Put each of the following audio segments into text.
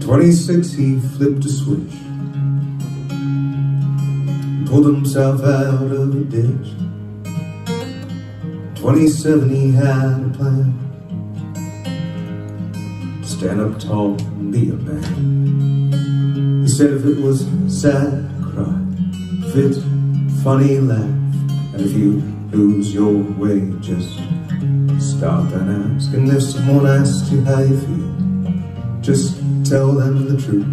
26 he flipped a switch. Pulled himself out of a ditch. 27 he had a plan. Stand up tall and be a man. He said if it was sad if funny, laugh And if you lose your way, just stop and ask And if someone asks you how you feel just tell them the truth.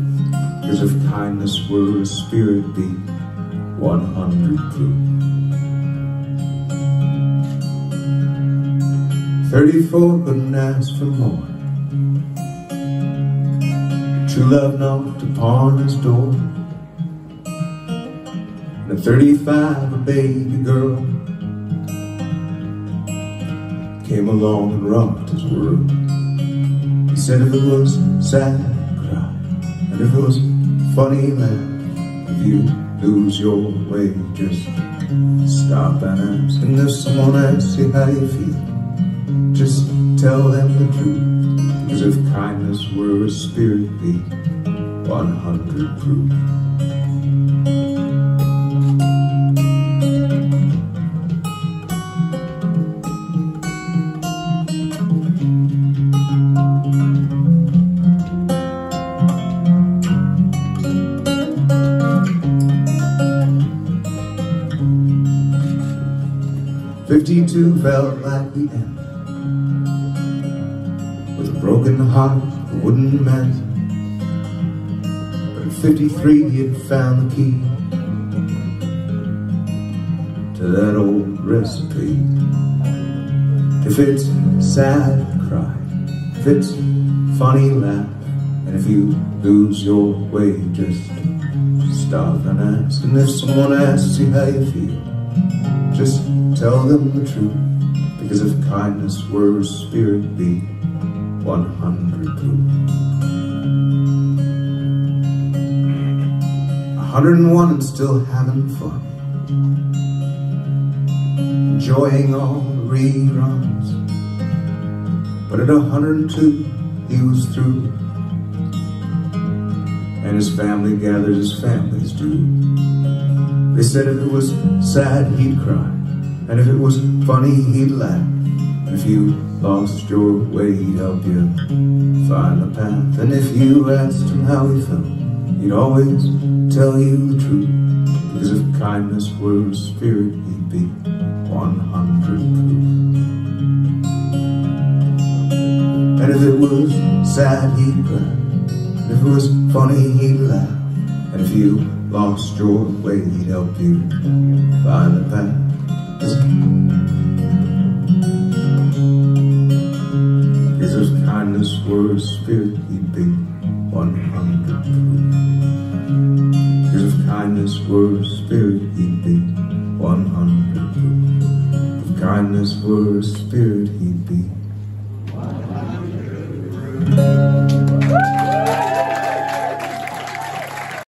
Because if kindness were a spirit, be 100 proof. 34 couldn't ask for more. True love knocked upon his door. At 35, a baby girl came along and rocked his world. He said if it was sad, cry. And if it was funny, laugh. If you lose your way, just stop and ask. And if someone asks you how you feel, just tell them the truth. Because if kindness were a spirit, be 100 proof. Fifty-two felt like the end. With a broken heart, a wooden man But at fifty-three he had found the key To that old recipe. If it's sad, cry. If it's funny, laugh. And if you lose your way, just stop and ask And if someone asks you how you feel. Just tell them the truth Because if kindness were a spirit be 100 proof. 101 and still having fun. Enjoying all the reruns. But at 102 he was through. And his family gathered his families they said if it was sad, he'd cry. And if it was funny, he'd laugh. And if you lost your way, he'd help you find the path. And if you asked him how he felt, he'd always tell you the truth. Because if kindness were a spirit, he'd be 100 proof. And if it was sad, he'd cry. And if it was funny, he'd laugh. And if you lost your way, he'd help you find the path. If kindness were spirit, he'd be 100 proof. If kindness were spirit, he'd be 100 proof. If kindness were a spirit,